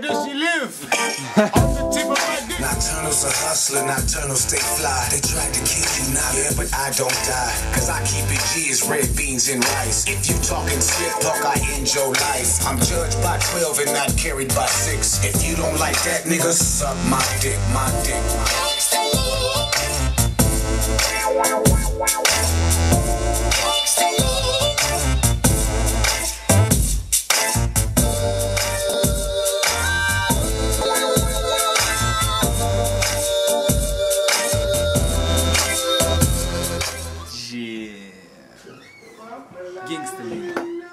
does she live? Off the tip of my dick. Knoc Turnal's a hustler, Knoc Turnal stay fly. They tried to kill you now, yeah, but I don't die. Cause I keep it G as red beans and rice. If you talking shit talk, I end your life. I'm judged by 12 and not carried by 6. If you don't like that, nigga, suck my dick, my dick, my dick. de Gangster